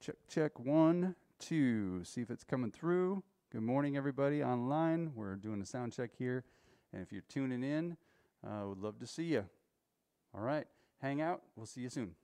Check, check, one, two. See if it's coming through. Good morning, everybody online. We're doing a sound check here. And if you're tuning in, uh, would love to see you. All right, hang out. We'll see you soon.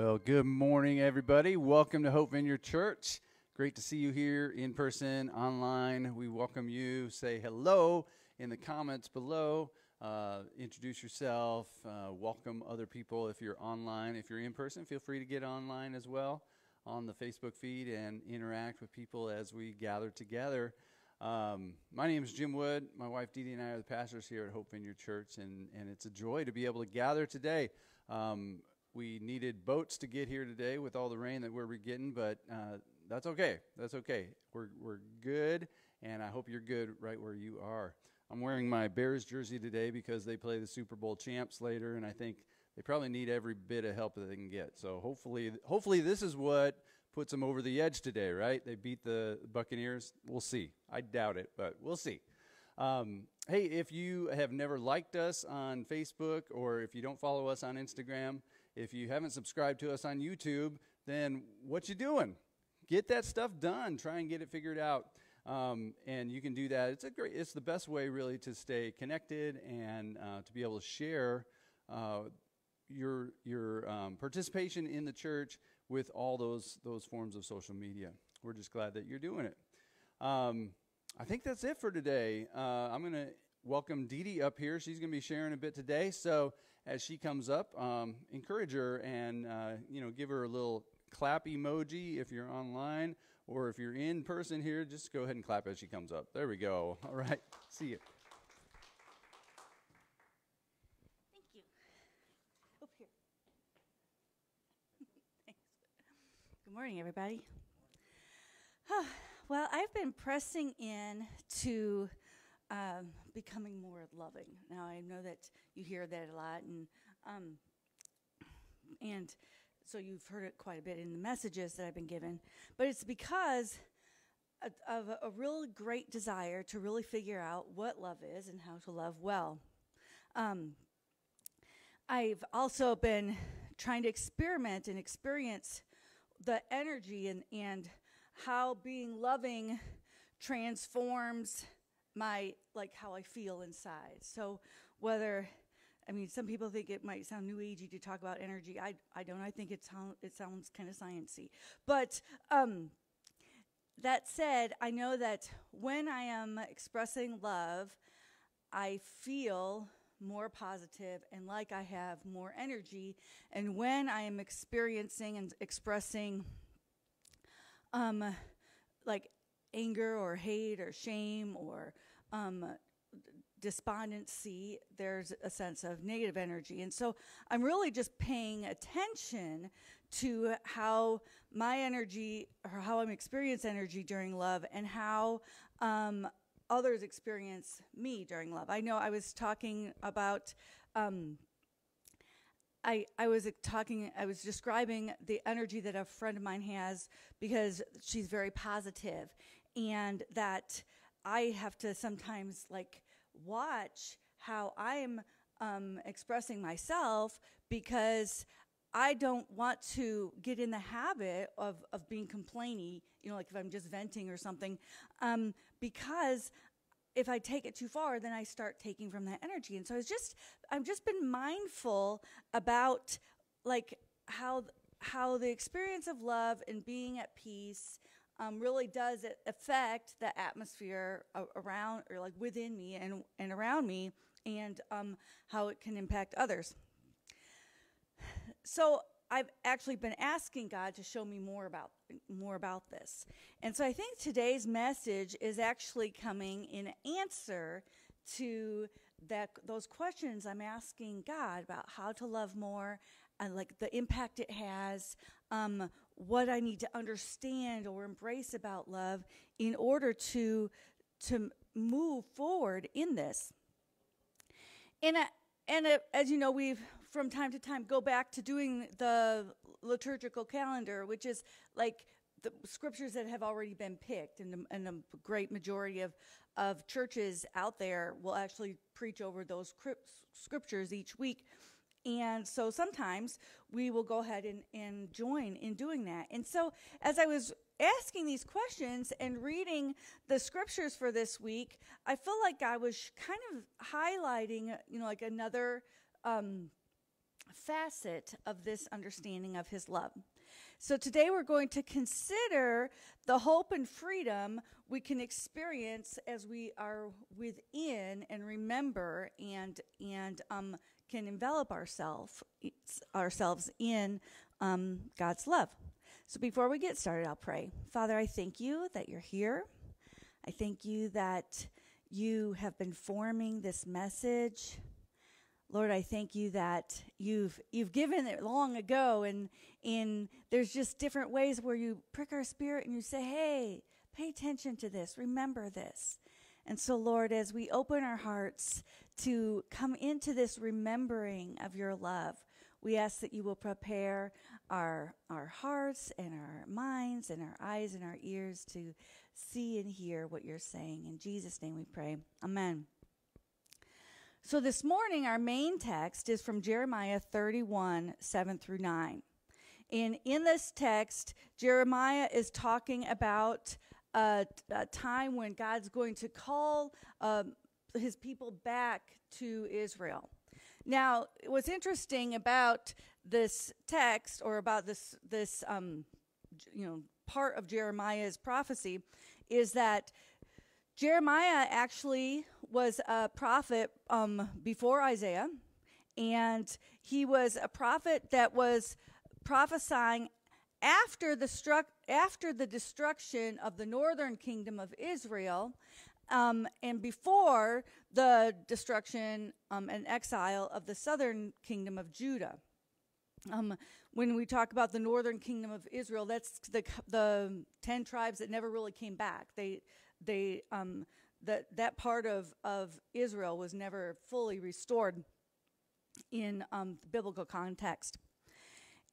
Well, good morning, everybody. Welcome to Hope Vineyard Church. Great to see you here in person, online. We welcome you. Say hello in the comments below. Uh, introduce yourself. Uh, welcome other people if you're online. If you're in person, feel free to get online as well on the Facebook feed and interact with people as we gather together. Um, my name is Jim Wood. My wife Dee Dee and I are the pastors here at Hope Vineyard Church, and, and it's a joy to be able to gather today. Um, we needed boats to get here today with all the rain that we're getting, but uh, that's okay. That's okay. We're, we're good, and I hope you're good right where you are. I'm wearing my Bears jersey today because they play the Super Bowl champs later, and I think they probably need every bit of help that they can get. So hopefully, hopefully this is what puts them over the edge today, right? They beat the Buccaneers. We'll see. I doubt it, but we'll see. Um, hey, if you have never liked us on Facebook or if you don't follow us on Instagram, if you haven't subscribed to us on YouTube, then what you doing? Get that stuff done. Try and get it figured out. Um, and you can do that. It's a great. It's the best way, really, to stay connected and uh, to be able to share uh, your your um, participation in the church with all those those forms of social media. We're just glad that you're doing it. Um, I think that's it for today. Uh, I'm going to welcome Dee Dee up here. She's going to be sharing a bit today. So as she comes up, um, encourage her and uh, you know give her a little clap emoji if you're online or if you're in person here. Just go ahead and clap as she comes up. There we go. All right. See you. Thank you. Up here. Thanks. Good morning, everybody. well, I've been pressing in to um, becoming more loving. Now I know that you hear that a lot, and um, and so you've heard it quite a bit in the messages that I've been given. But it's because of a, real great desire to really figure out what love is and how to love well. Um, I've also been trying to experiment and experience the energy and, and how being loving transforms my like how I feel inside. So whether I mean some people think it might sound new agey to talk about energy. I I don't. I think it it sounds kind of sciency. But um that said, I know that when I am expressing love, I feel more positive and like I have more energy. And when I am experiencing and expressing um like anger or hate or shame or um, despondency, there's a sense of negative energy. And so I'm really just paying attention to how my energy or how I'm experience energy during love and how um, others experience me during love. I know I was talking about. Um, I, I was talking, I was describing the energy that a friend of mine has because she's very positive and that I have to sometimes like watch how I'm um, expressing myself because I don't want to get in the habit of, of being complainy, you know, like if I'm just venting or something, um, because if I take it too far, then I start taking from that energy. And so it's just, I've just been mindful about like how, how the experience of love and being at peace um, really does it affect the atmosphere around or like within me and, and around me and um, how it can impact others. So I've actually been asking God to show me more about more about this. And so I think today's message is actually coming in answer to that those questions I'm asking God about how to love more and like the impact it has, um, what I need to understand or embrace about love in order to to move forward in this. And uh, and uh, as you know, we've from time to time go back to doing the liturgical calendar, which is like the scriptures that have already been picked, and, and a great majority of of churches out there will actually preach over those scriptures each week. And so sometimes we will go ahead and, and join in doing that. And so as I was asking these questions and reading the scriptures for this week, I feel like I was kind of highlighting, you know, like another um, facet of this understanding of his love. So today we're going to consider the hope and freedom we can experience as we are within and remember and and um, can envelop ourselves ourselves in um, God's love. So before we get started, I'll pray. Father, I thank you that you're here. I thank you that you have been forming this message. Lord, I thank you that you've you've given it long ago and and there's just different ways where you prick our spirit and you say, "Hey, pay attention to this. Remember this." And so, Lord, as we open our hearts to come into this remembering of your love, we ask that you will prepare our our hearts and our minds and our eyes and our ears to see and hear what you're saying. In Jesus' name we pray. Amen. So this morning, our main text is from Jeremiah 31 7 through 9. And in this text, Jeremiah is talking about a, a time when God's going to call um, his people back to Israel. Now, what's interesting about this text or about this this um, you know part of Jeremiah's prophecy is that Jeremiah actually was a prophet um, before Isaiah, and he was a prophet that was prophesying after the struck after the destruction of the northern kingdom of Israel, um, and before the destruction um, and exile of the southern kingdom of Judah. Um, when we talk about the northern kingdom of Israel, that's the the ten tribes that never really came back. They they um, that that part of of Israel was never fully restored in um, the biblical context,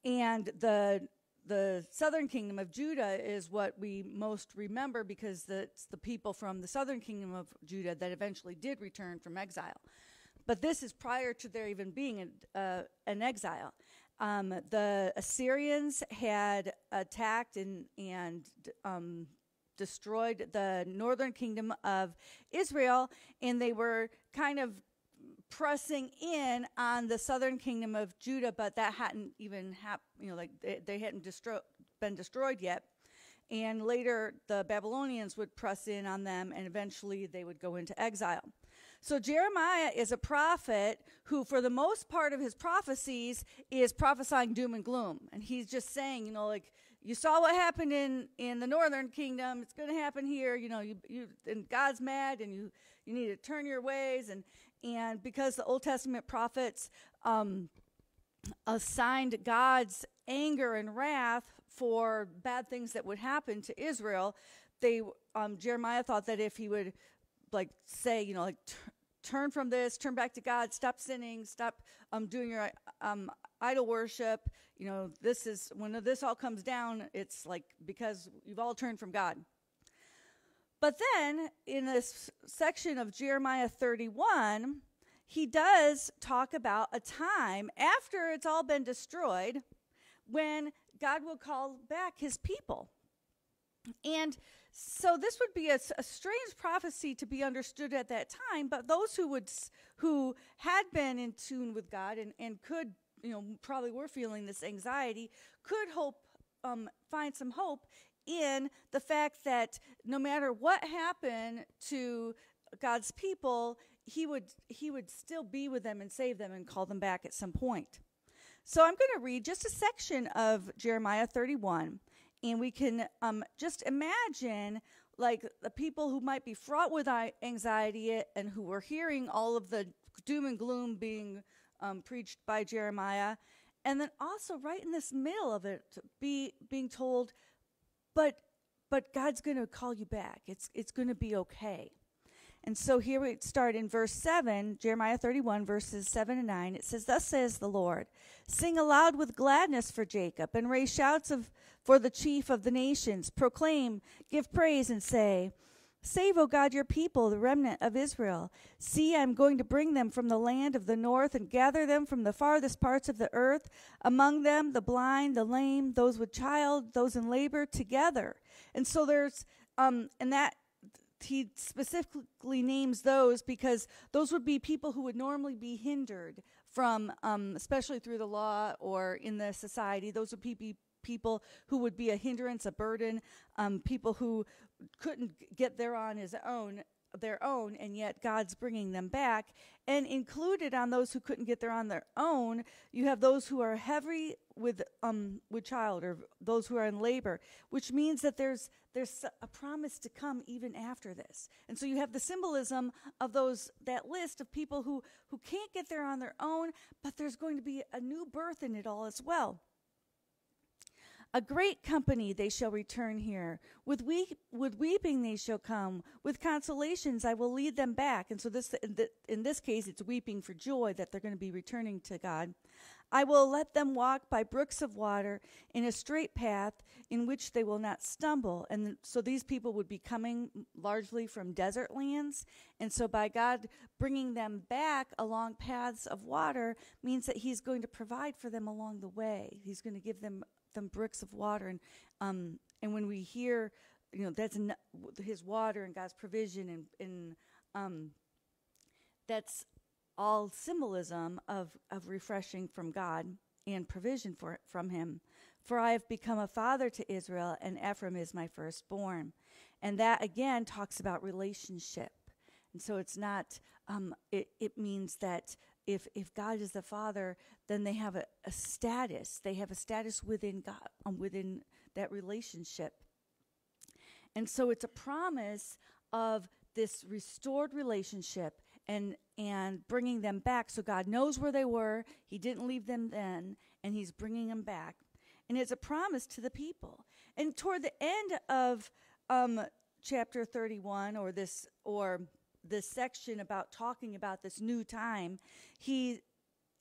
and the the southern kingdom of Judah is what we most remember because it's the people from the southern kingdom of Judah that eventually did return from exile. But this is prior to there even being an, uh, an exile. Um, the Assyrians had attacked and, and um, destroyed the northern kingdom of Israel, and they were kind of pressing in on the southern kingdom of Judah, but that hadn't even happened, you know, like they, they hadn't destro- been destroyed yet. And later, the Babylonians would press in on them, and eventually they would go into exile. So Jeremiah is a prophet who, for the most part of his prophecies, is prophesying doom and gloom. And he's just saying, you know, like, you saw what happened in, in the northern kingdom. It's going to happen here. You know, you, you, and God's mad and you, you need to turn your ways. And, and because the Old Testament prophets um, assigned God's anger and wrath for bad things that would happen to Israel, they um, Jeremiah thought that if he would like say, you know, like turn from this, turn back to God, stop sinning, stop um, doing your um, idol worship. You know, this is when this all comes down, it's like because you've all turned from God. But then in this section of Jeremiah 31, he does talk about a time after it's all been destroyed when God will call back his people. And so this would be a, a, strange prophecy to be understood at that time, but those who would who had been in tune with God and, and could, you know, probably were feeling this anxiety, could hope um, find some hope in the fact that no matter what happened to God's people, he would he would still be with them and save them and call them back at some point. So I'm going to read just a section of Jeremiah 31 and we can um, just imagine like the people who might be fraught with anxiety and who were hearing all of the doom and gloom being um, preached by Jeremiah, and then also right in this middle of it, be being told, but but God's going to call you back. It's it's going to be okay. And so here we start in verse 7, Jeremiah 31, verses 7 and 9. It says, Thus says the Lord, Sing aloud with gladness for Jacob, and raise shouts of, for the chief of the nations. Proclaim, give praise, and say, Save, O God, your people, the remnant of Israel. See, I am going to bring them from the land of the north and gather them from the farthest parts of the earth, among them the blind, the lame, those with child, those in labor, together. And so there's, um, and that he specifically names those because those would be people who would normally be hindered from, um, especially through the law or in the society. Those would be people who would be a hindrance, a burden, um, people who couldn't get there on his own their own and yet God's bringing them back. And included on those who couldn't get there on their own you have those who are heavy with um with child or those who are in labor which means that there's there's a promise to come even after this. And so you have the symbolism of those that list of people who who can't get there on their own but there's going to be a new birth in it all as well a great company they shall return here. With, weep, with weeping they shall come. With consolations I will lead them back. And so this in this case it's weeping for joy that they're going to be returning to God. I will let them walk by brooks of water in a straight path in which they will not stumble. And so these people would be coming largely from desert lands. And so by God bringing them back along paths of water means that He's going to provide for them along the way. He's going to give them them bricks of water. And um, and when we hear, you know, that's His water and God's provision, and and um, that's all symbolism of of refreshing from God and provision for from Him. For I have become a father to Israel, and Ephraim is my firstborn. And that again talks about relationship. And so it's not, um, it, it means that if if God is the Father, then they have a, a status. They have a status within God, um, within that relationship. And so it's a promise of this restored relationship and and bringing them back. So God knows where they were. He didn't leave them then, and He's bringing them back. And it's a promise to the people. And toward the end of um, chapter 31, or this, or this section about talking about this new time, he,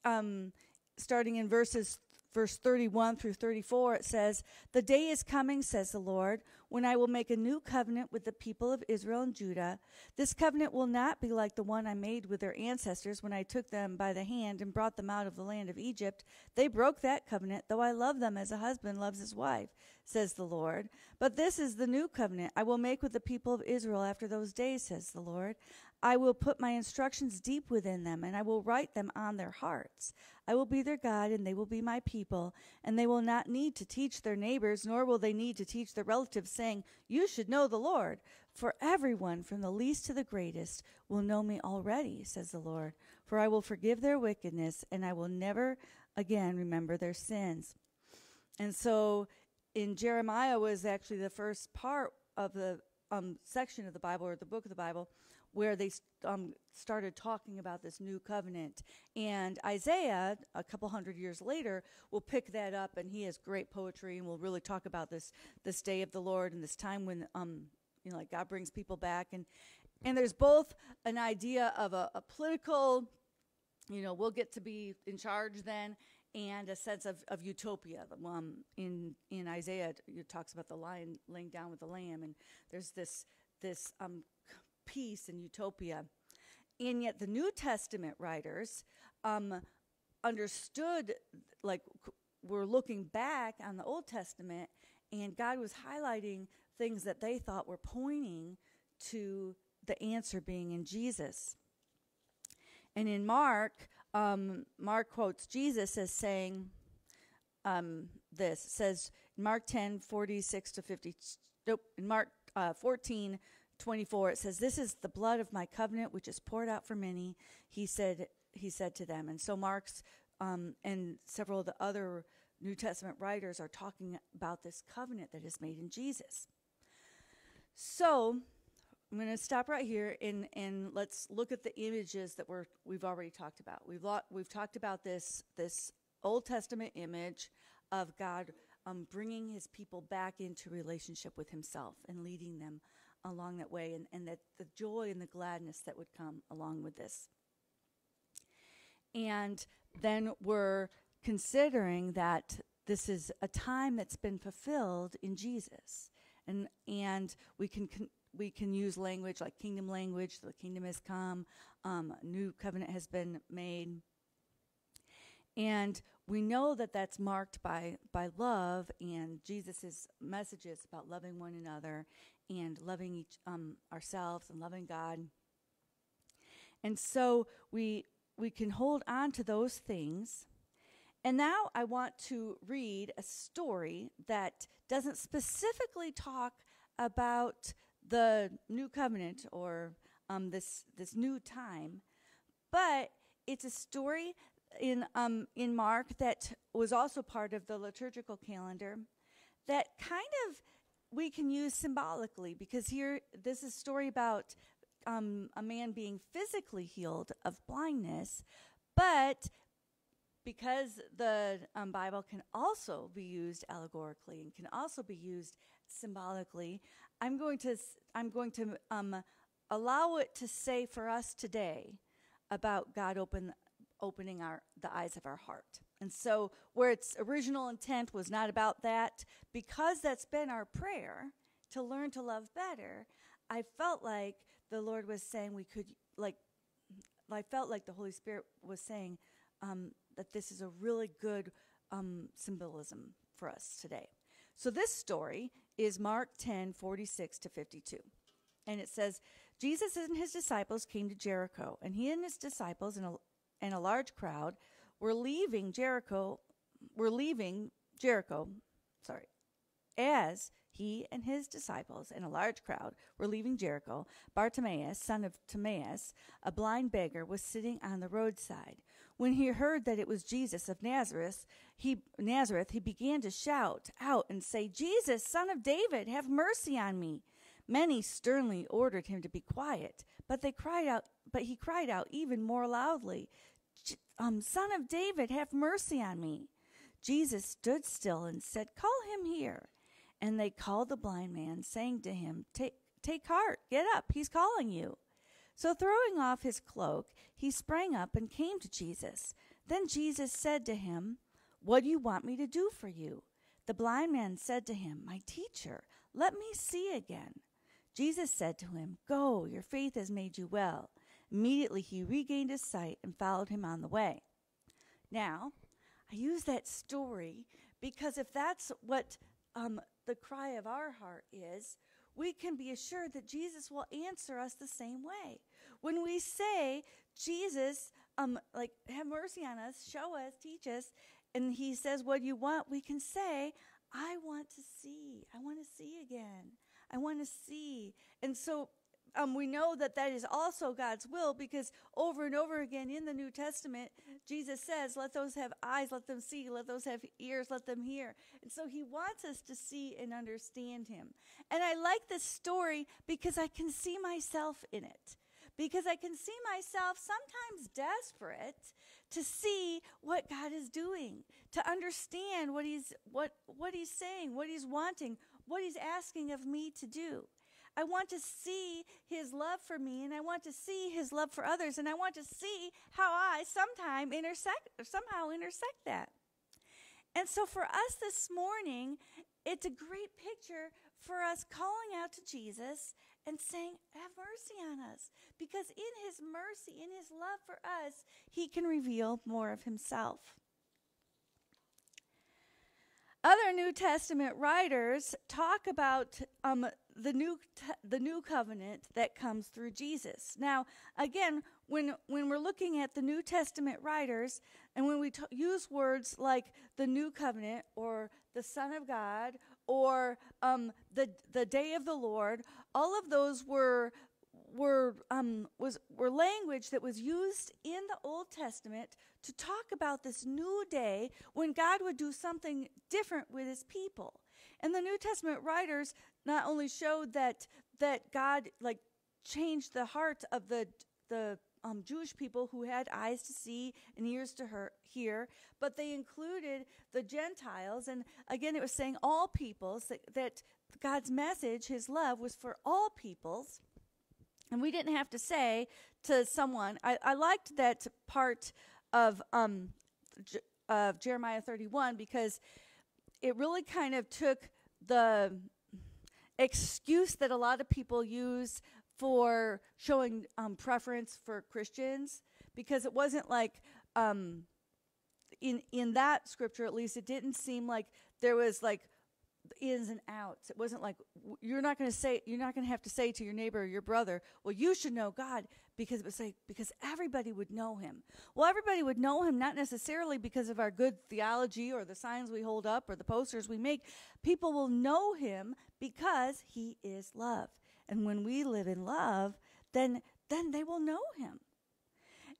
um, starting in verses verse 31 through 34, it says, The day is coming, says the Lord, when I will make a new covenant with the people of Israel and Judah. This covenant will not be like the one I made with their ancestors when I took them by the hand and brought them out of the land of Egypt. They broke that covenant, though I love them as a husband loves his wife, says the Lord. But this is the new covenant I will make with the people of Israel after those days, says the Lord. I will put my instructions deep within them, and I will write them on their hearts. I will be their God, and they will be my people, and they will not need to teach their neighbors, nor will they need to teach their relatives, saying, You should know the Lord. For everyone, from the least to the greatest, will know me already, says the Lord. For I will forgive their wickedness, and I will never again remember their sins. And so in Jeremiah was actually the first part of the um, section of the Bible or the book of the Bible where they um, started talking about this new covenant. And Isaiah, a couple hundred years later, will pick that up, and he has great poetry, and will really talk about this this day of the Lord and this time when um, you know, like God brings people back. And and there's both an idea of a, a political, you know, we'll get to be in charge then, and a sense of, of utopia. Um, in in Isaiah, it talks about the lion laying down with the lamb, and there's this this um, peace and utopia. And yet, the New Testament writers um, understood, like, we're looking back on the Old Testament, and God was highlighting things that they thought were pointing to the answer being in Jesus. And in Mark, um, Mark quotes Jesus as saying um, this. Says Mark 10, 46 to 50. Nope, in Mark uh, 14, 24 it says this is the blood of my covenant which is poured out for many he said he said to them. And so mark's um, and several of the other new testament writers are talking about this covenant that is made in jesus. So i'm going to stop right here and, and let's look at the images that we're, we've already talked about. We've, lo- we've talked about this this old testament image of god um, bringing his people back into relationship with himself and leading them along that way and, and that the joy and the gladness that would come along with this. And then we're considering that this is a time that's been fulfilled in Jesus. And, and we can, we can use language like kingdom language, the kingdom has come, um, new covenant has been made. And we know that that's marked by, by love and Jesus' messages about loving one another and loving each um, ourselves and loving God. And so we we can hold on to those things. And now I want to read a story that doesn't specifically talk about the new covenant or um, this this new time, but it's a story in um, in Mark that was also part of the liturgical calendar that kind of we can use symbolically because here this is a story about um, a man being physically healed of blindness, but because the um, Bible can also be used allegorically and can also be used symbolically, I'm going to I'm going to um, allow it to say for us today about God open opening our the eyes of our heart. And so where its original intent was not about that, because that's been our prayer to learn to love better, I felt like the Lord was saying we could like I felt like the Holy Spirit was saying um, that this is a really good um, symbolism for us today. So this story is Mark 10, 46 to 52. And it says, Jesus and his disciples came to Jericho, and he and his disciples and a, and a large crowd were leaving Jericho, were leaving Jericho, sorry, as he and his disciples and a large crowd were leaving Jericho, Bartimaeus, son of Timaeus, a blind beggar, was sitting on the roadside. When he heard that it was Jesus of Nazareth, he Nazareth, he began to shout out and say, "Jesus, son of David, have mercy on me." Many sternly ordered him to be quiet, but they cried out, but he cried out even more loudly, um, "Son of David, have mercy on me." Jesus stood still and said, "Call him here." And they called the blind man, saying to him, Take, take heart, get up, he's calling you. So throwing off his cloak, he sprang up and came to Jesus. Then Jesus said to him, What do you want me to do for you? The blind man said to him, My teacher, let me see again. Jesus said to him, Go, your faith has made you well. Immediately he regained his sight and followed him on the way. Now, I use that story because if that's what um, the cry of our heart is, we can be assured that Jesus will answer us the same way. When we say, Jesus, um, like, have mercy on us, show us, teach us, and he says, What do you want? We can say, I want to see. I want to see again. I want to see. And so um, we know that that is also God's will because over and over again in the New Testament, Jesus says, Let those have eyes, let them see, let those have ears, let them hear. And so he wants us to see and understand him. And I like this story because I can see myself in it. Because I can see myself sometimes desperate to see what God is doing, to understand what he's what what he's saying, what he's wanting, what he's asking of me to do. I want to see his love for me and I want to see his love for others and I want to see how I sometime intersect or somehow intersect that. And so for us this morning, it's a great picture for us calling out to Jesus and saying, Have mercy on us. Because in his mercy, in his love for us, he can reveal more of himself. Other New Testament writers talk about um, the new the new covenant that comes through Jesus. Now, again, when when we're looking at the New Testament writers, and when we t- use words like the new covenant or the Son of God or um, the the day of the Lord, all of those were were um, was were language that was used in the Old Testament to talk about this new day when God would do something different with His people. And the New Testament writers not only showed that that God like changed the heart of the the um, Jewish people who had eyes to see and ears to her, hear, but they included the Gentiles. And again, it was saying all peoples, that, that God's message, his love, was for all peoples. And we didn't have to say to someone, I, I liked that part of, um, of Jeremiah 31 because it really kind of took the excuse that a lot of people use for showing um, preference for Christians because it wasn't like um, in in that scripture at least it didn't seem like there was like ins and outs. It wasn't like you're not going to say you're not going to have to say to your neighbor or your brother, "Well, you should know God," because it was like because everybody would know him. Well, everybody would know him not necessarily because of our good theology or the signs we hold up or the posters we make. People will know him because he is love. And when we live in love, then then they will know him.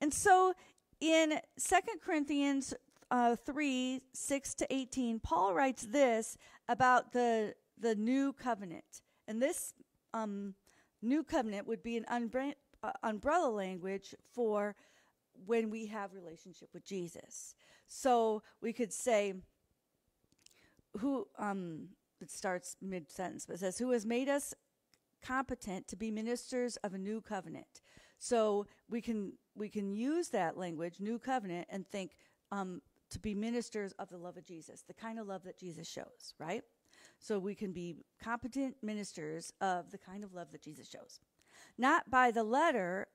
And so in Second Corinthians uh, 3 6 to 18, Paul writes this about the, the new covenant. And this um, new covenant would be an uh, umbrella language for when we have relationship with Jesus. So we could say, who, um, it starts mid sentence, but says, who has made us competent to be ministers of a new covenant. So we can we can use that language, new covenant, and think um, to be ministers of the love of Jesus, the kind of love that Jesus shows, right? So we can be competent ministers of the kind of love that Jesus shows. Not by the letter,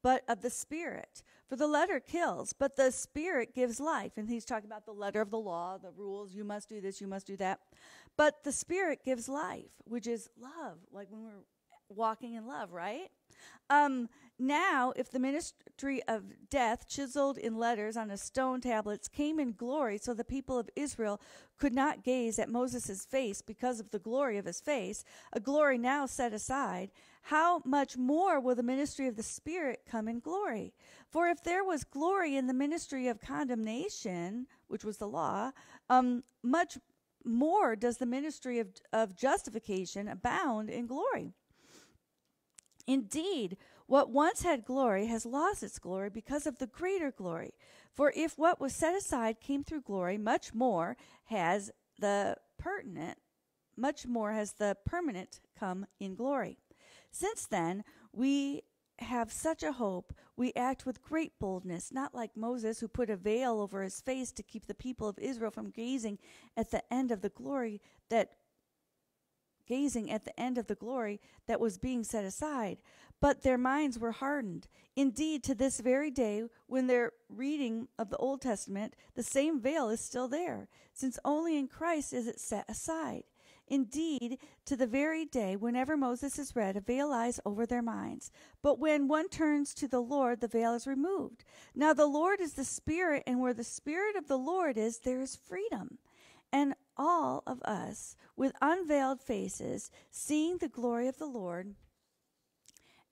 but of the Spirit. For the letter kills, but the Spirit gives life. And he's talking about the letter of the law, the rules, you must do this, you must do that. But the Spirit gives life, which is love, like when we're walking in love, right? Um, now, if the ministry of death, chiseled in letters on a stone tablets, came in glory, so the people of Israel could not gaze at Moses' face because of the glory of his face, a glory now set aside, how much more will the ministry of the Spirit come in glory? For if there was glory in the ministry of condemnation, which was the law, um, much more does the ministry of, of justification abound in glory. Indeed, what once had glory has lost its glory because of the greater glory. For if what was set aside came through glory, much more has the pertinent, much more has the permanent come in glory. Since then, we have such a hope, we act with great boldness, not like Moses, who put a veil over his face to keep the people of Israel from gazing at the end of the glory that gazing at the end of the glory that was being set aside. But their minds were hardened. Indeed, to this very day, when they're reading of the Old Testament, the same veil is still there, since only in Christ is it set aside. Indeed, to the very day, whenever Moses is read, a veil lies over their minds. But when one turns to the Lord, the veil is removed. Now the Lord is the Spirit, and where the Spirit of the Lord is, there is freedom. And all of us, with unveiled faces, seeing the glory of the Lord,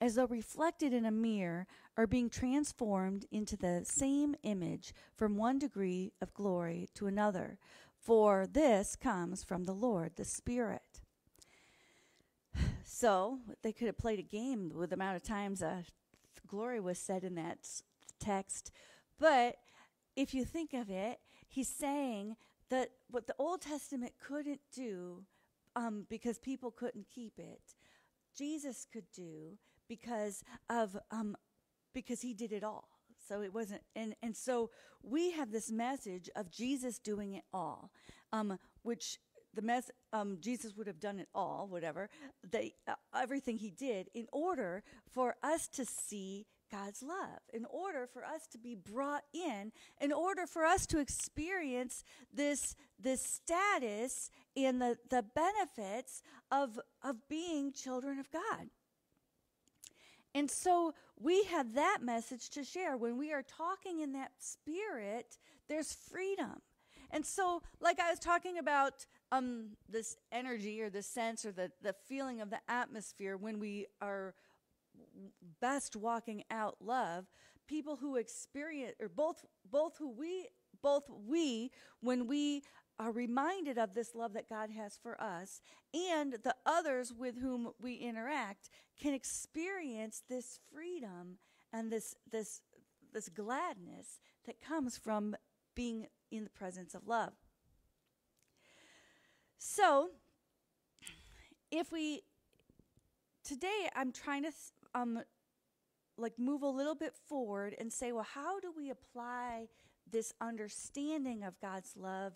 as though reflected in a mirror, are being transformed into the same image from one degree of glory to another. For this comes from the Lord, the Spirit. So they could have played a game with the amount of times uh, glory was said in that text. But if you think of it, he's saying that what the Old Testament couldn't do um, because people couldn't keep it, Jesus could do because of um, because he did it all. So it wasn't, and and so we have this message of Jesus doing it all, um, which the mess um, Jesus would have done it all, whatever they uh, everything he did in order for us to see God's love, in order for us to be brought in, in order for us to experience this this status and the the benefits of of being children of God. And so we have that message to share. When we are talking in that spirit, there's freedom. And so, like I was talking about um, this energy or the sense or the, the feeling of the atmosphere when we are best walking out love, people who experience or both both who we both we when we are reminded of this love that God has for us and the others with whom we interact can experience this freedom and this this this gladness that comes from being in the presence of love. So, if we today I'm trying to um like move a little bit forward and say, well, how do we apply this understanding of God's love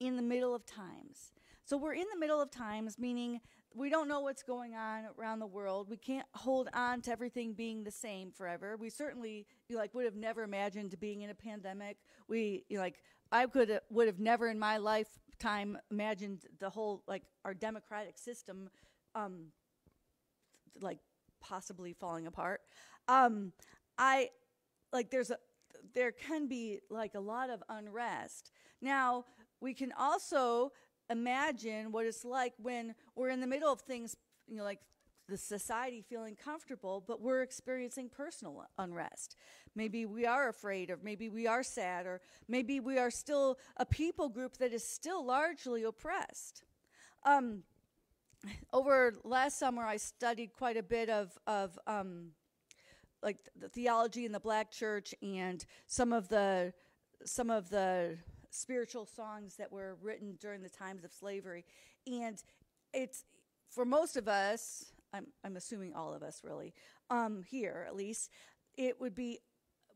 in the middle of times? So we're in the middle of times, meaning we don't know what's going on around the world. We can't hold on to everything being the same forever. We certainly you like would have never imagined being in a pandemic. We you know, like I could would have never in my lifetime imagined the whole like our democratic system um, like possibly falling apart. Um, I like there's a there can be like a lot of unrest. Now we can also imagine what it's like when we're in the middle of things, you know, like the society feeling comfortable, but we're experiencing personal unrest. Maybe we are afraid, or maybe we are sad, or maybe we are still a people group that is still largely oppressed. Um, over last summer, I studied quite a bit of of um, like the theology in the Black Church and some of the some of the spiritual songs that were written during the times of slavery, and it's for most of us. I'm I'm assuming all of us really um, here at least. It would be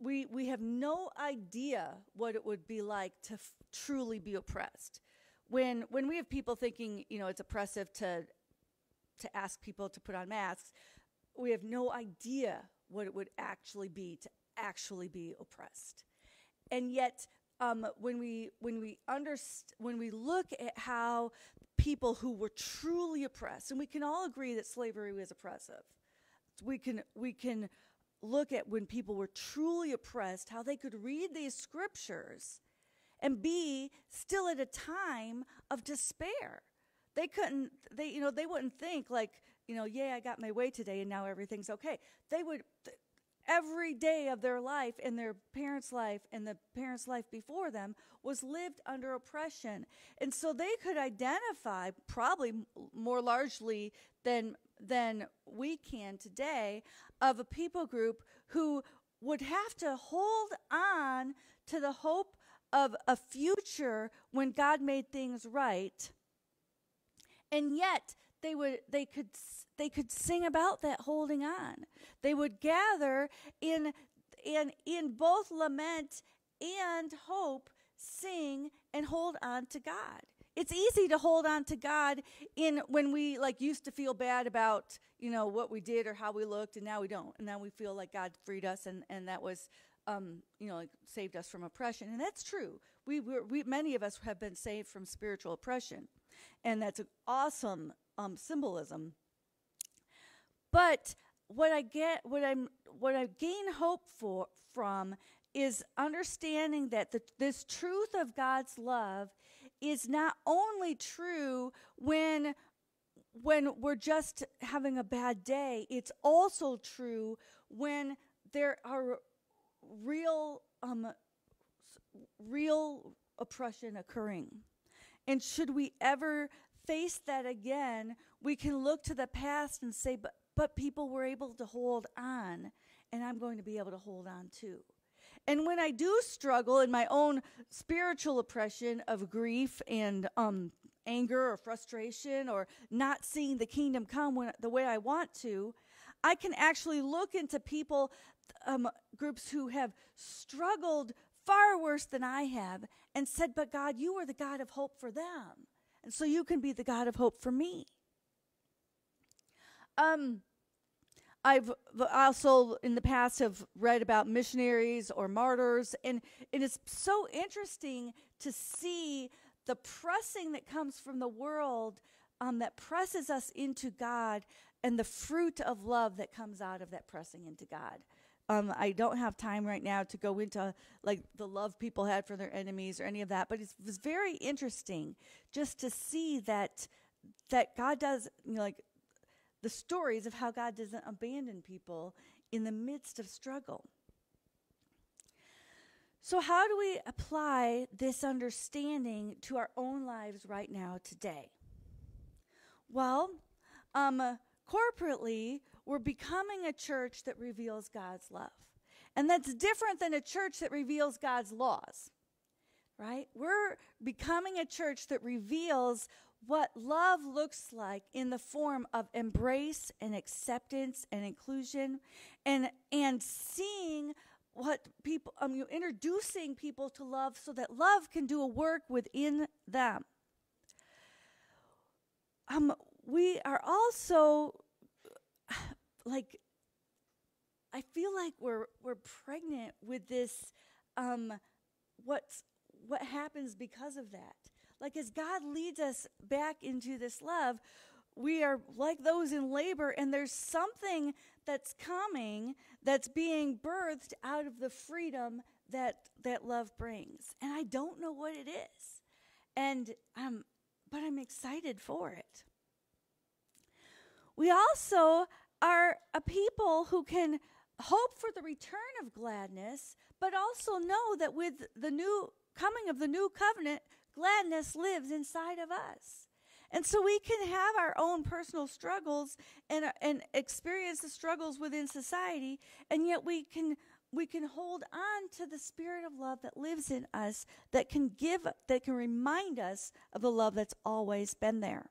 we we have no idea what it would be like to f- truly be oppressed when when we have people thinking you know it's oppressive to to ask people to put on masks we have no idea what it would actually be to actually be oppressed. And yet um, when we when we underst- when we look at how people who were truly oppressed and we can all agree that slavery was oppressive we can we can look at when people were truly oppressed how they could read these scriptures and be still at a time of despair. They couldn't, they, you know, they wouldn't think like, you know, yeah, I got my way today and now everything's okay. They would, th- every day of their life and their parents' life and the parents' life before them was lived under oppression. And so they could identify, probably more largely than, than we can today, of a people group who would have to hold on to the hope of a future when God made things right. And yet they would they could they could sing about that holding on. They would gather in in in both lament and hope sing and hold on to God. It's easy to hold on to God in when we like used to feel bad about, you know, what we did or how we looked and now we don't. And now we feel like God freed us and and that was um, you know, like saved us from oppression, and that's true. We were, we many of us have been saved from spiritual oppression, and that's an awesome um, symbolism. But what I get, what I'm, what I gain hope for from is understanding that the, this truth of God's love is not only true when when we're just having a bad day, it's also true when there are real um, real oppression occurring. And should we ever face that again, we can look to the past and say, but, but people were able to hold on, and I'm going to be able to hold on too. And when I do struggle in my own spiritual oppression of grief and um, anger or frustration or not seeing the kingdom come when, the way I want to, I can actually look into people um, groups who have struggled far worse than I have and said, But God, you are the God of hope for them. And so you can be the God of hope for me. Um, I've also in the past have read about missionaries or martyrs, and it is so interesting to see the pressing that comes from the world um, that presses us into God and the fruit of love that comes out of that pressing into God. Um, I don't have time right now to go into like the love people had for their enemies or any of that, but it was very interesting just to see that that God does you know, like the stories of how God doesn't abandon people in the midst of struggle. So, how do we apply this understanding to our own lives right now today? Well, um, corporately, we're becoming a church that reveals God's love. And that's different than a church that reveals God's laws, right? We're becoming a church that reveals what love looks like in the form of embrace and acceptance and inclusion and and seeing what people um you introducing people to love so that love can do a work within them um we are also like I feel like we're we're pregnant with this um what's what happens because of that. like as God leads us back into this love, we are like those in labor, and there's something that's coming that's being birthed out of the freedom that that love brings. And I don't know what it is. And um but I'm excited for it. We also are a people who can hope for the return of gladness, but also know that with the new coming of the new covenant, gladness lives inside of us. And so we can have our own personal struggles and, uh, and experience the struggles within society, and yet we can we can hold on to the spirit of love that lives in us that can give that can remind us of the love that's always been there.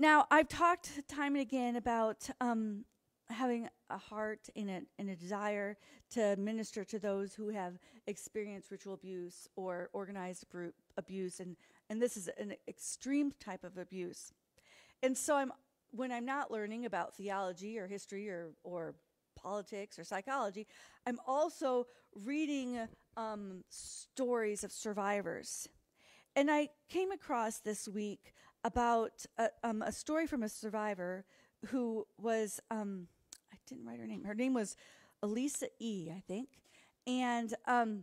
Now, I've talked time and again about um, having a heart and a, and a desire to minister to those who have experienced ritual abuse or organized group abuse, and, and this is an extreme type of abuse. And so I'm when I'm not learning about theology or history or, or politics or psychology, I'm also reading um, stories of survivors. And I came across this week about a, um, a story from a survivor who was um, I didn't write her name. Her name was Elisa E. I think, and um,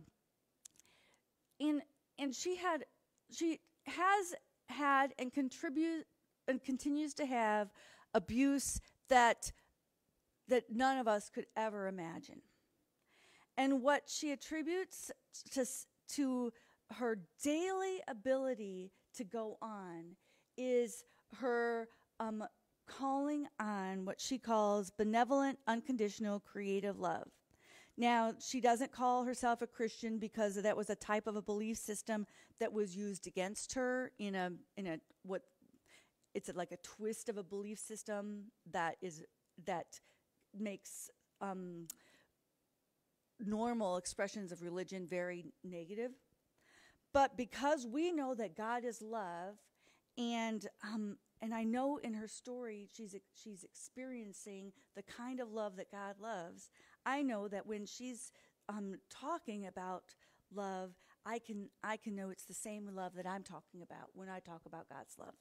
and and she had she has had and contribute and continues to have abuse that that none of us could ever imagine. And what she attributes to, to her daily ability to go on is her um, calling on what she calls benevolent, unconditional, creative love. Now, she doesn't call herself a Christian because that was a type of a belief system that was used against her in a in a what it's like a twist of a belief system that is that makes um, normal expressions of religion very negative. But because we know that God is love and um, and I know in her story she's she's experiencing the kind of love that God loves. I know that when she's um, talking about love, I can I can know it's the same love that I'm talking about when I talk about God's love.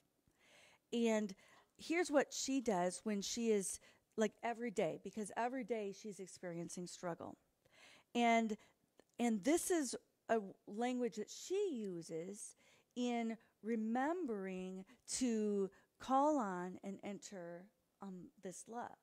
And here's what she does when she is like every day because every day she's experiencing struggle. And and this is a language that she uses in remembering to call on and enter um, this love.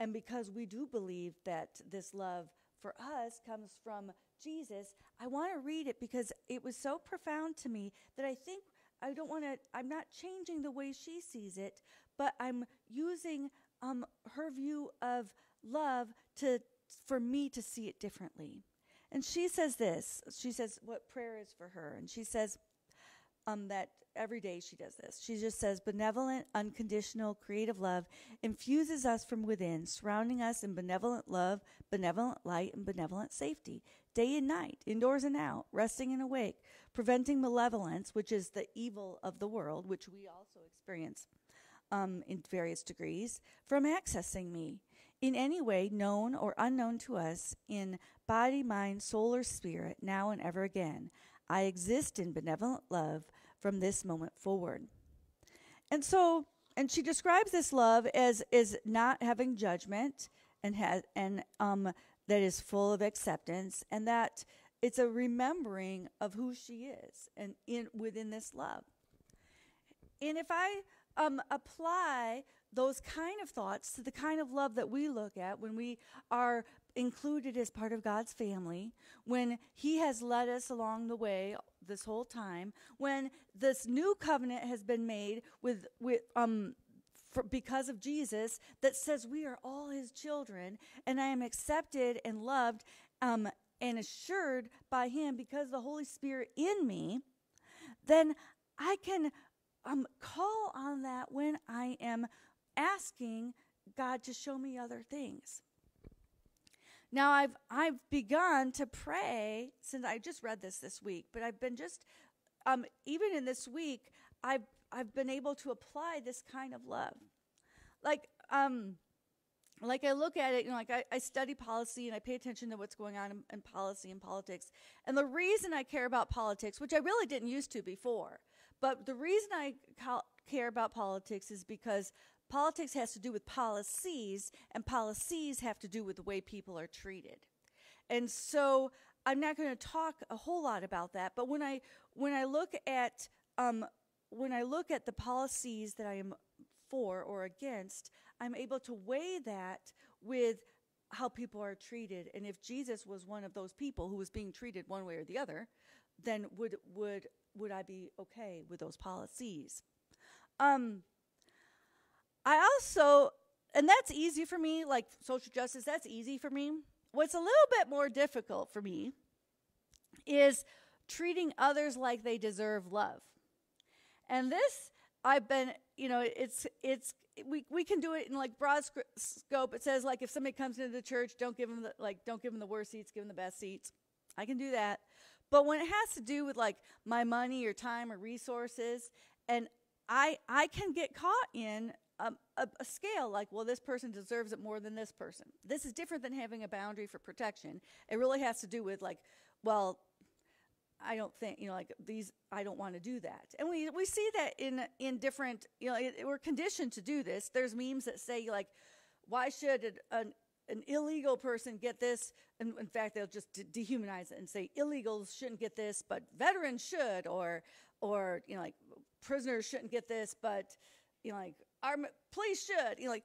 And because we do believe that this love for us comes from Jesus, I want to read it because it was so profound to me that I think I don't want to, I'm not changing the way she sees it, but I'm using um, her view of love to, for me to see it differently. And she says this she says what prayer is for her. And she says, um, that every day she does this. She just says, benevolent, unconditional, creative love infuses us from within, surrounding us in benevolent love, benevolent light, and benevolent safety, day and night, indoors and out, resting and awake, preventing malevolence, which is the evil of the world, which we also experience um, in various degrees, from accessing me in any way, known or unknown to us, in body, mind, soul, or spirit, now and ever again. I exist in benevolent love from this moment forward. And so, and she describes this love as is not having judgment and has and um that is full of acceptance and that it's a remembering of who she is and in within this love. And if I um, apply those kind of thoughts to the kind of love that we look at when we are included as part of God's family, when He has led us along the way this whole time, when this new covenant has been made with, with um, for, because of Jesus that says we are all His children, and I am accepted and loved um, and assured by Him because the Holy Spirit in me, then I can um, call on that when I am asking God to show me other things. Now I've I've begun to pray since I just read this this week, but I've been just um, even in this week I've I've been able to apply this kind of love. Like um, like I look at it, you know, like I, I study policy and I pay attention to what's going on in, in policy and politics. And the reason I care about politics, which I really didn't used to before, but the reason I ca- care about politics is because politics has to do with policies, and policies have to do with the way people are treated. And so I'm not going to talk a whole lot about that. But when I when I look at um, when I look at the policies that I am for or against, I'm able to weigh that with how people are treated. And if Jesus was one of those people who was being treated one way or the other, then would would would I be okay with those policies? Um, I also, and that's easy for me, like social justice, that's easy for me. What's a little bit more difficult for me is treating others like they deserve love. And this, I've been, you know, it's, it's, we, we can do it in like broad sc- scope. It says like if somebody comes into the church, don't give them the, like, don't give them the worst seats, give them the best seats. I can do that. But when it has to do with like my money or time or resources, and I, I can get caught in um, a, a, scale like, well, this person deserves it more than this person. This is different than having a boundary for protection. It really has to do with like, well, I don't think you know like these. I don't want to do that, and we we see that in in different. You know, it, we're conditioned to do this. There's memes that say like, why should an an illegal person get this? And in fact, they'll just de- dehumanize it and say illegals shouldn't get this, but veterans should, or or you know like prisoners shouldn't get this, but you know like our police should. You know like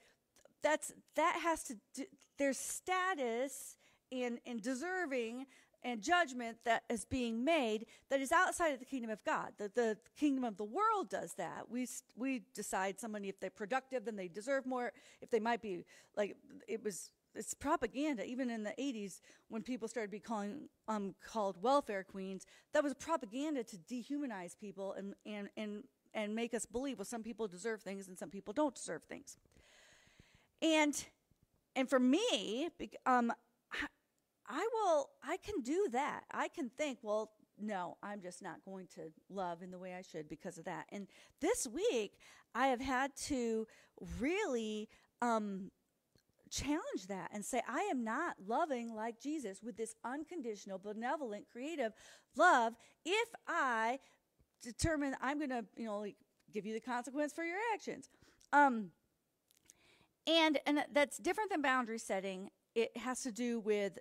that's that has to do, there's status in in deserving and judgment that is being made that is outside of the kingdom of God. The, the kingdom of the world does that. We, we decide somebody, if they're productive, then they deserve more. If they might be, like, it was, it's propaganda. Even in the 80s, when people started be calling, um, called welfare queens, that was propaganda to dehumanize people and, and, and, and make us believe, well, some people deserve things and some people don't deserve things. And, and for me, um, I will, I can do that. I can think, well, no, I'm just not going to love in the way I should because of that. And this week, I have had to really um, challenge that and say, I am not loving like Jesus with this unconditional, benevolent, creative love if I determine I'm going to, you know, like, give you the consequence for your actions. Um, and and that's different than boundary setting. It has to do with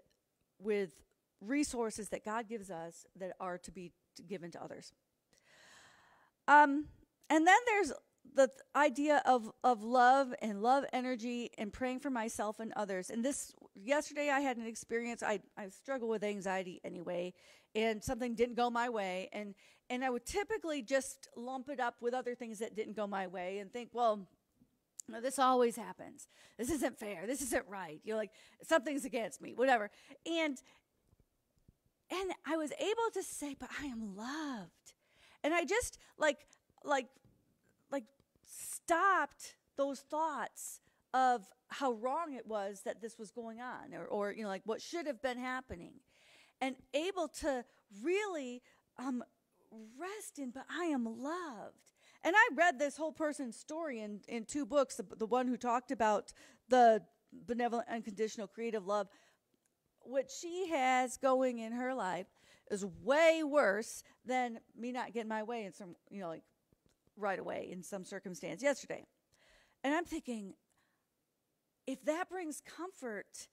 with resources that God gives us that are to be given to others. Um, and then there's the th- idea of, of love and love energy and praying for myself and others. And this yesterday I had an experience. I, I struggle with anxiety anyway, and something didn't go my way. And and I would typically just lump it up with other things that didn't go my way and think, well, no, this always happens. This isn't fair. This isn't right. You're like, something's against me, whatever. And and I was able to say, but I am loved. And I just like like like stopped those thoughts of how wrong it was that this was going on or, or you know like what should have been happening and able to really um, rest in but i am loved and I read this whole person's story in, in two books the, the one who talked about the benevolent, unconditional, creative love. What she has going in her life is way worse than me not getting my way in some, you know, like right away in some circumstance yesterday. And I'm thinking, if that brings comfort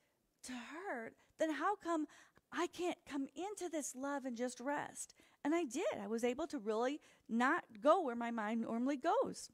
to her, then how come I can't come into this love and just rest? And I did. I was able to really not go where my mind normally goes.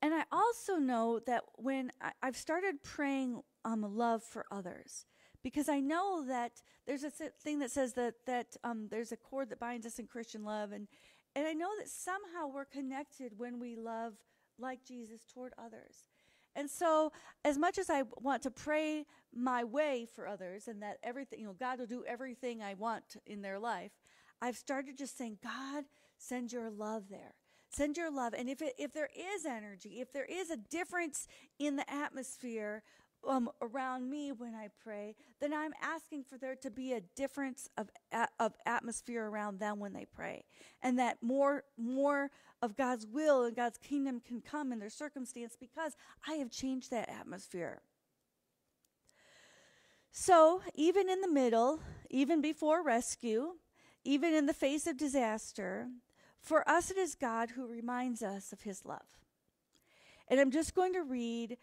And I also know that when I, have started praying um, love for others, because I know that there's a thing that says that that um, there's a cord that binds us in Christian love, and and I know that somehow we're connected when we love like Jesus toward others. And so, as much as I want to pray my way for others and that everything, you know, God will do everything I want in their life, I've started just saying, God, send your love there. Send your love. And if, it, if there is energy, if there is a difference in the atmosphere um, around me when I pray, then I'm asking for there to be a difference of of atmosphere around them when they pray, and that more more of God's will and God's kingdom can come in their circumstance because I have changed that atmosphere. So, even in the middle, even before rescue, even in the face of disaster, for us it is God who reminds us of his love. And I'm just going to read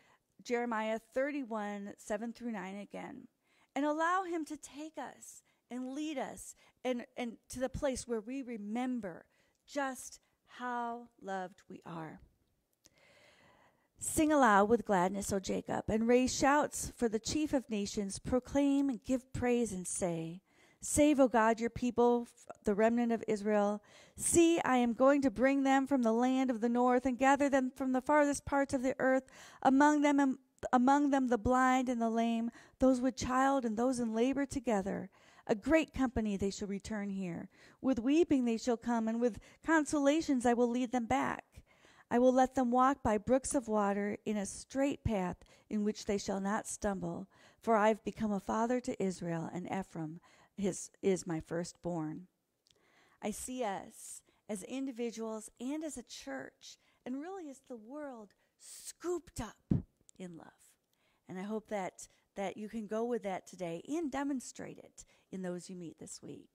Jeremiah 31, 7 through 9 again, and allow him to take us and lead us and, and to the place where we remember just how loved we are. Sing aloud with gladness, O Jacob, and raise shouts for the chief of nations. Proclaim and give praise and say, Save, O God, your people, the remnant of Israel. See, I am going to bring them from the land of the north and gather them from the farthest parts of the earth, among them among them the blind and the lame, those with child and those in labor together. A great company they shall return here. With weeping they shall come, and with consolations I will lead them back. I will let them walk by brooks of water in a straight path in which they shall not stumble. For I have become a father to Israel, and Ephraim his, is my firstborn. I see us as individuals and as a church, and really as the world, scooped up in love. And I hope that, that you can go with that today and demonstrate it in those you meet this week.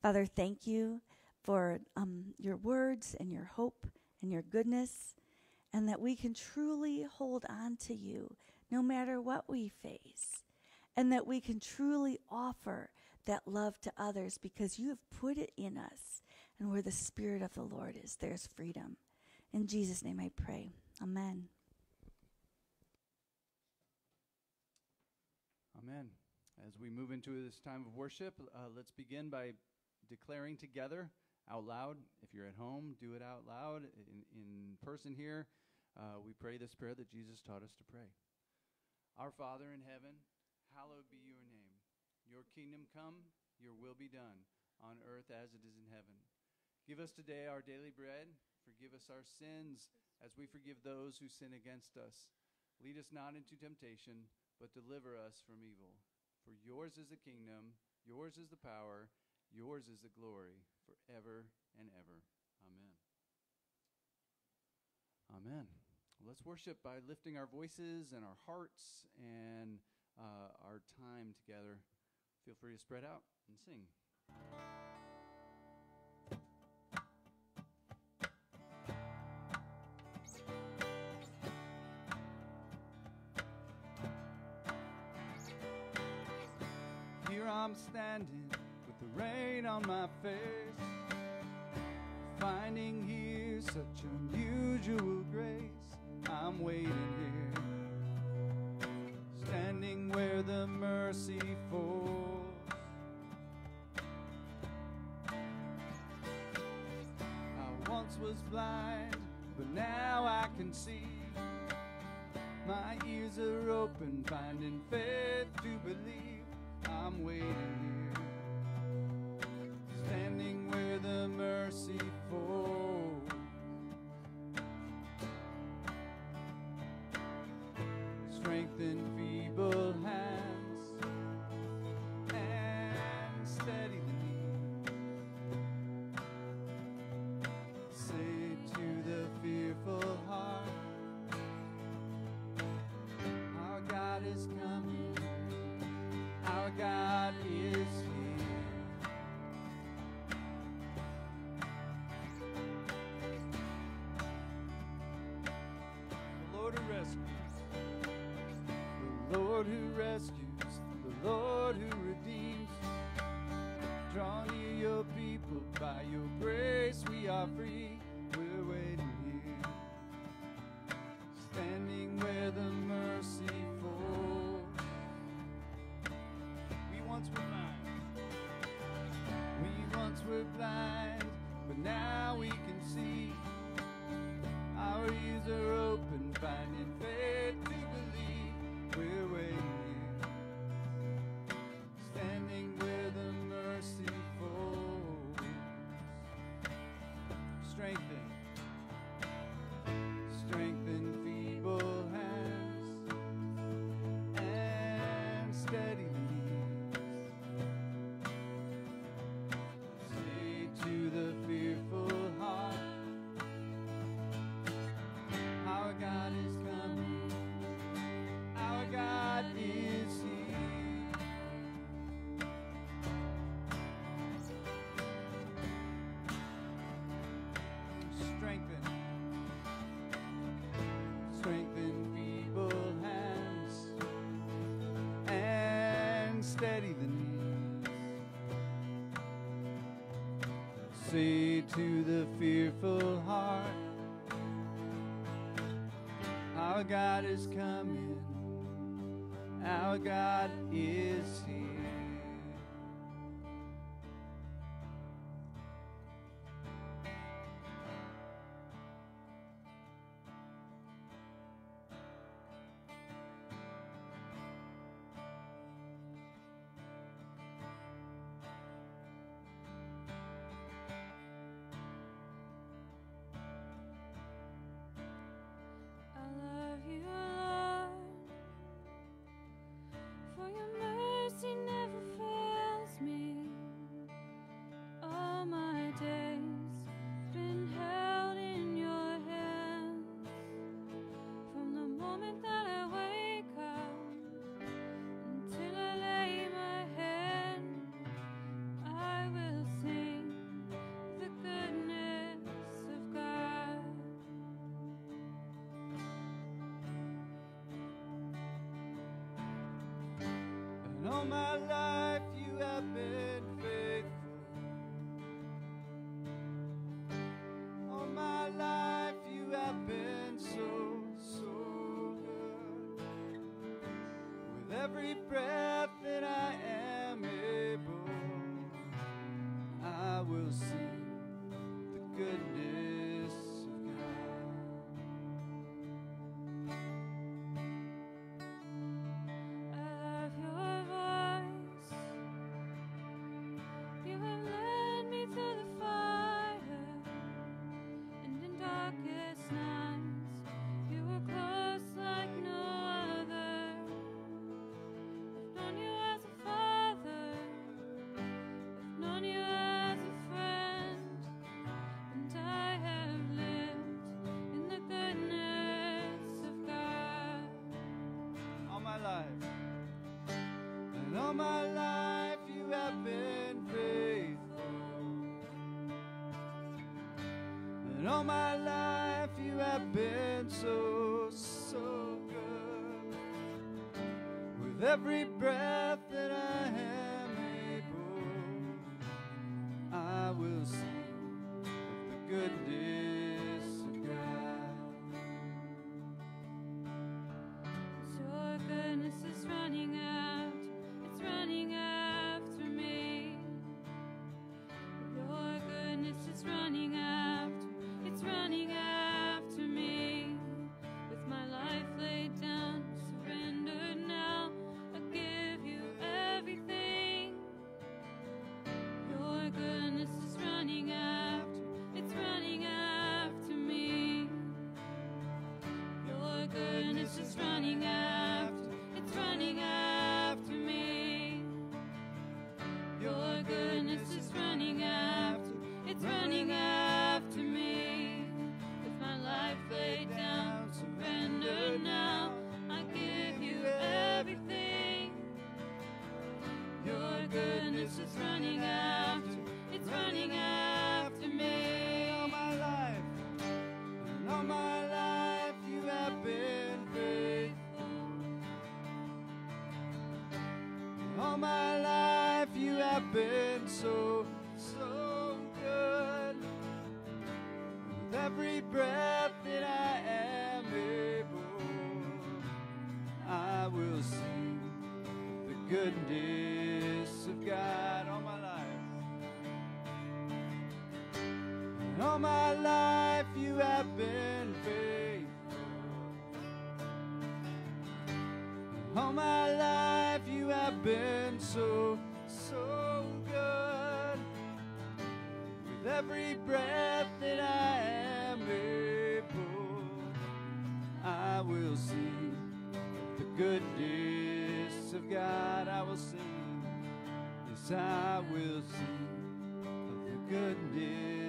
Father, thank you for um, your words and your hope and your goodness, and that we can truly hold on to you no matter what we face, and that we can truly offer that love to others because you have put it in us. And where the Spirit of the Lord is, there's freedom. In Jesus' name I pray. Amen. Amen. As we move into this time of worship, uh, let's begin by declaring together out loud. If you're at home, do it out loud. In, in person here, uh, we pray this prayer that Jesus taught us to pray. Our Father in heaven, hallowed be your name. Your kingdom come, your will be done, on earth as it is in heaven. Give us today our daily bread. Forgive us our sins as we forgive those who sin against us. Lead us not into temptation, but deliver us from evil. For yours is the kingdom, yours is the power, yours is the glory, forever and ever. Amen. Amen. Let's worship by lifting our voices and our hearts and uh, our time together. Feel free to spread out and sing. Here I'm standing with the rain on my face, finding here such unusual grace. I'm waiting here standing where the mercy falls. I once was blind, but now I can see. My ears are open, finding faith to believe. I'm waiting here, standing where the mercy falls. Lord to the fearful heart, Our God is coming, our God is here. my life you have been so, so good. With every breath all my life you have been so, so good. With every breath that I am able, I will sing the goodness of God all my life. And all my life you have been faithful. All my life you have been so, so good. With every breath that I am able, I will sing the goodness of God. I will sing, yes, I will sing of the goodness.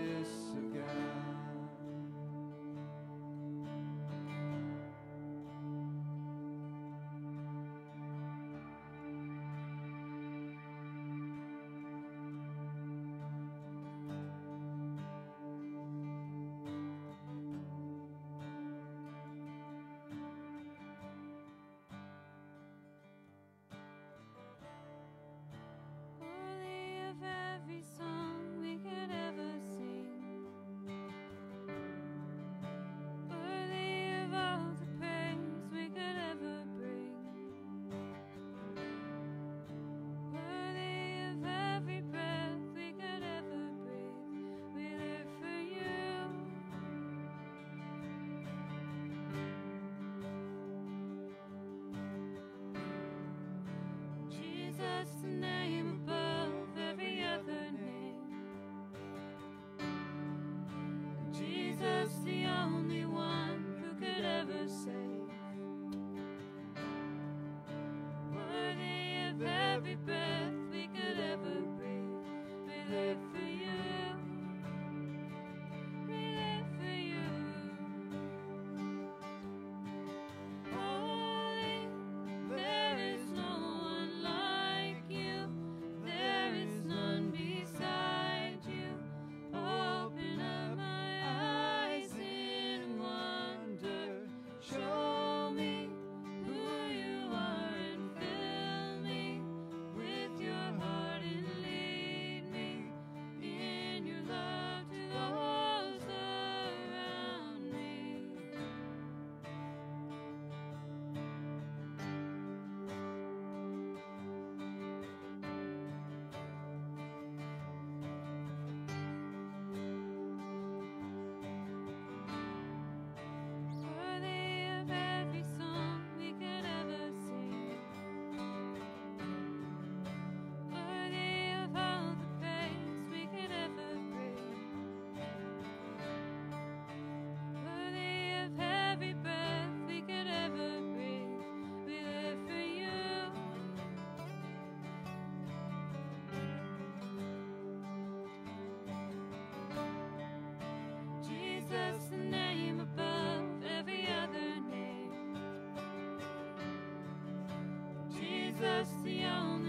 Jesus, the only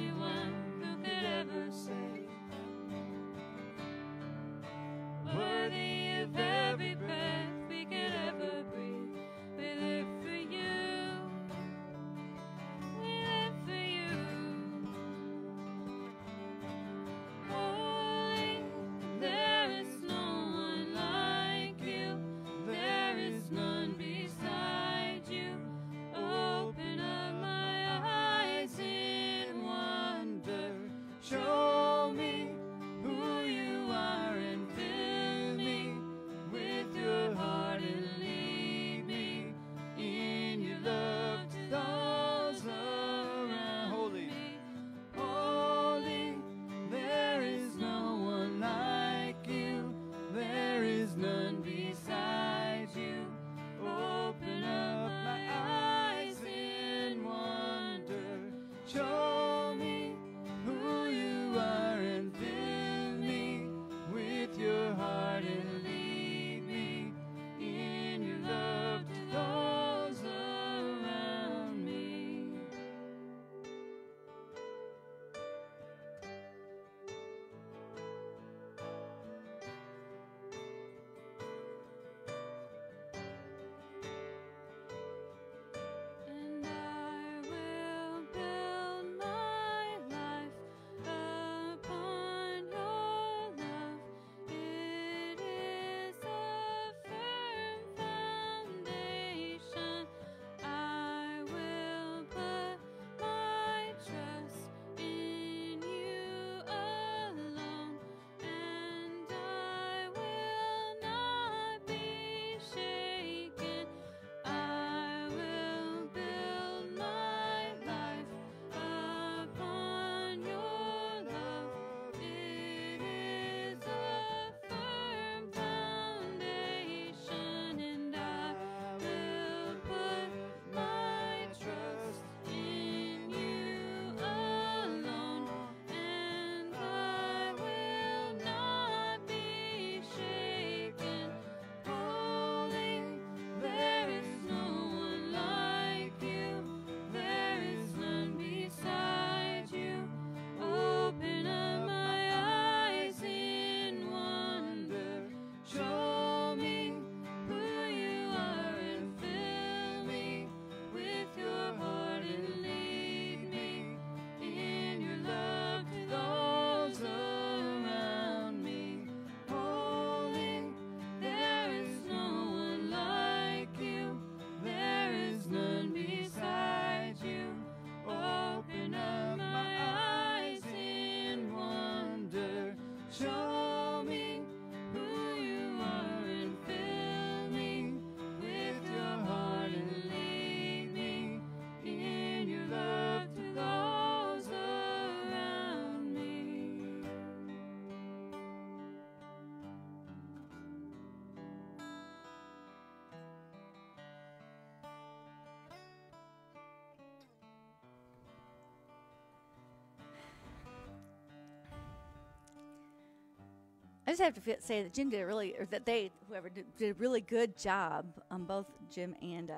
I just have to say that Jim did a really, or that they, whoever did, did a really good job. Um, both Jim and uh,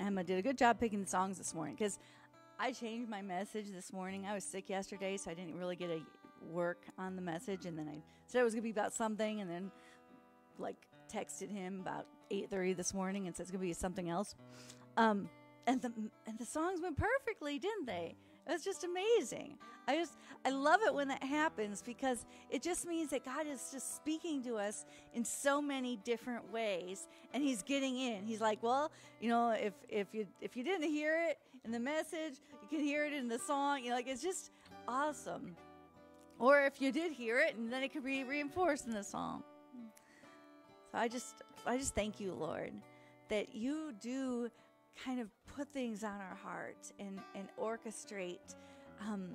Emma did a good job picking the songs this morning because I changed my message this morning. I was sick yesterday, so I didn't really get a work on the message, and then I said it was gonna be about something, and then like texted him about 8:30 this morning and said it's gonna be something else. Um, and the and the songs went perfectly, didn't they? It was just amazing. I just I love it when that happens because it just means that God is just speaking to us in so many different ways and he's getting in. He's like, "Well, you know, if if you if you didn't hear it in the message, you can hear it in the song." You know, like it's just awesome. Or if you did hear it and then it could be reinforced in the song. So I just I just thank you, Lord, that you do kind of put things on our heart and, and orchestrate um,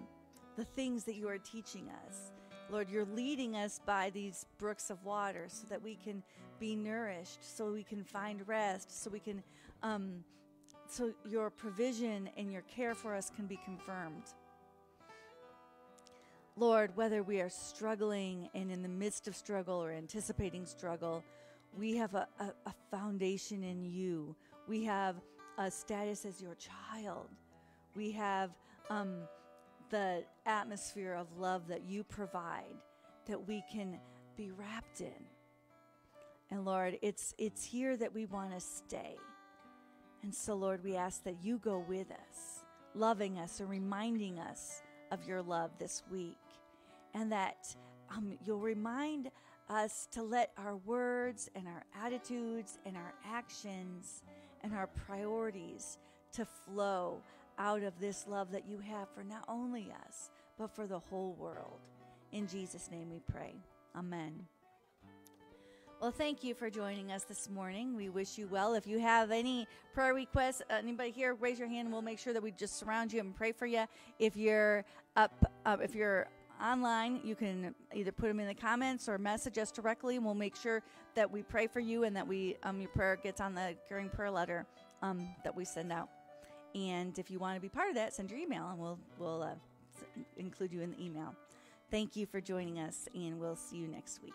the things that you are teaching us. Lord, you're leading us by these brooks of water so that we can be nourished, so we can find rest, so we can, um, so your provision and your care for us can be confirmed. Lord, whether we are struggling and in the midst of struggle or anticipating struggle, we have a, a, a foundation in you. We have a status as your child. We have um, the atmosphere of love that you provide that we can be wrapped in. And Lord, it's it's here that we want to stay. And so Lord, we ask that you go with us, loving us and reminding us of your love this week. And that um, you'll remind us to let our words and our attitudes and our actions and our priorities to flow out of this love that you have for not only us, but for the whole world. In Jesus' name we pray. Amen. Well, thank you for joining us this morning. We wish you well. If you have any prayer requests, uh, anybody here, raise your hand we'll make sure that we just surround you and pray for you. If you're up, uh, if you're online, you can either put them in the comments or message us directly, and we'll make sure that we pray for you and that we um, your prayer gets on the caring prayer letter um, that we send out. And if you want to be part of that, send your email, and we'll we'll uh, include you in the email. Thank you for joining us, and we'll see you next week.